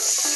Yes.